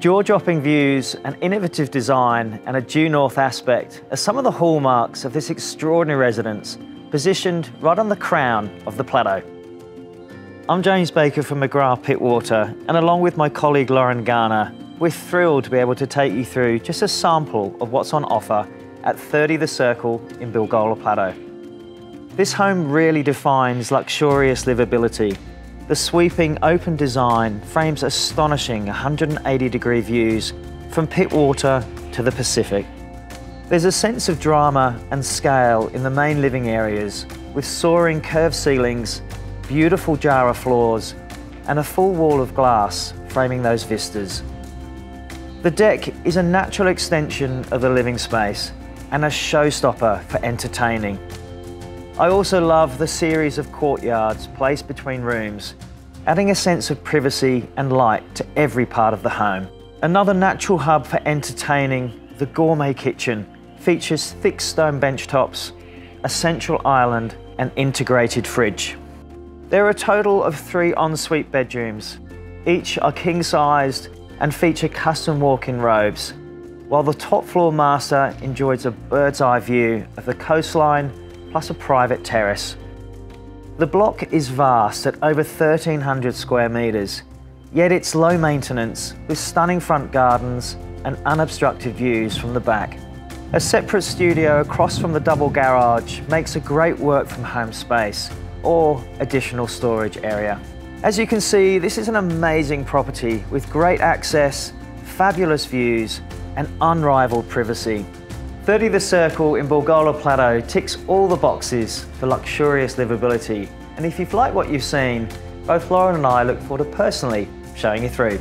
Jaw-dropping views, an innovative design and a due north aspect are some of the hallmarks of this extraordinary residence, positioned right on the crown of the plateau. I'm James Baker from McGrath Pittwater, and along with my colleague Lauren Garner, we're thrilled to be able to take you through just a sample of what's on offer at 30 The Circle in Bilgola Plateau. This home really defines luxurious livability the sweeping open design frames astonishing 180 degree views from Pittwater to the Pacific. There's a sense of drama and scale in the main living areas with soaring curved ceilings, beautiful Jarrah floors and a full wall of glass framing those vistas. The deck is a natural extension of the living space and a showstopper for entertaining. I also love the series of courtyards placed between rooms, adding a sense of privacy and light to every part of the home. Another natural hub for entertaining, the gourmet kitchen, features thick stone bench tops, a central island and integrated fridge. There are a total of three ensuite bedrooms. Each are king-sized and feature custom walk-in robes, while the top floor master enjoys a bird's eye view of the coastline plus a private terrace. The block is vast at over 1,300 square metres, yet it's low maintenance with stunning front gardens and unobstructed views from the back. A separate studio across from the double garage makes a great work from home space or additional storage area. As you can see, this is an amazing property with great access, fabulous views and unrivaled privacy. 30 The Circle in Bilgola Plateau ticks all the boxes for luxurious livability. And if you've liked what you've seen, both Lauren and I look forward to personally showing you through.